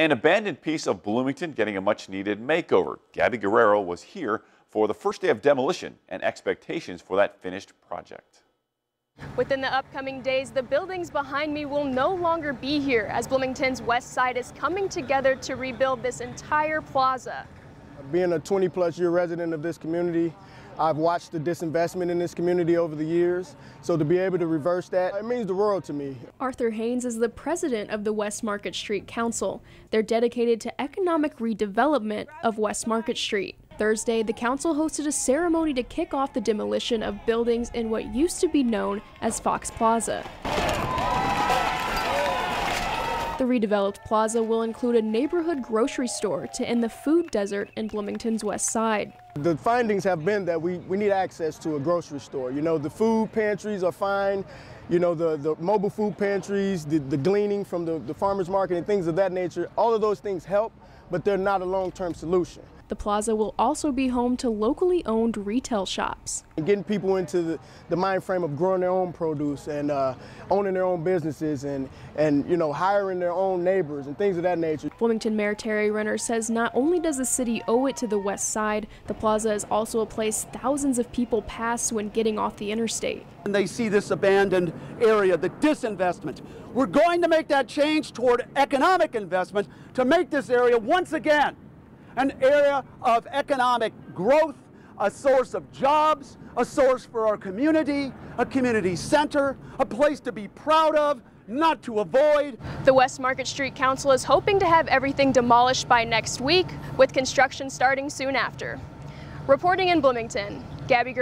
An abandoned piece of Bloomington getting a much needed makeover. Gabby Guerrero was here for the first day of demolition and expectations for that finished project. Within the upcoming days, the buildings behind me will no longer be here as Bloomington's west side is coming together to rebuild this entire plaza. Being a 20 plus year resident of this community, I've watched the disinvestment in this community over the years, so to be able to reverse that, it means the world to me. Arthur Haynes is the president of the West Market Street Council. They're dedicated to economic redevelopment of West Market Street. Thursday, the council hosted a ceremony to kick off the demolition of buildings in what used to be known as Fox Plaza. The redeveloped plaza will include a neighborhood grocery store to end the food desert in Bloomington's west side. The findings have been that we, we need access to a grocery store. You know, the food pantries are fine. You know, the, the mobile food pantries, the, the gleaning from the, the farmer's market and things of that nature, all of those things help, but they're not a long-term solution. The plaza will also be home to locally owned retail shops. Getting people into the, the mind frame of growing their own produce and uh, owning their own businesses and, and, you know, hiring their own neighbors and things of that nature. Bloomington Mayor Tari Renner says not only does the city owe it to the west side, the plaza is also a place thousands of people pass when getting off the interstate. And they see this abandoned area, the disinvestment. We're going to make that change toward economic investment to make this area once again an area of economic growth, a source of jobs, a source for our community, a community center, a place to be proud of, not to avoid. The West Market Street Council is hoping to have everything demolished by next week, with construction starting soon after. Reporting in Bloomington, Gabby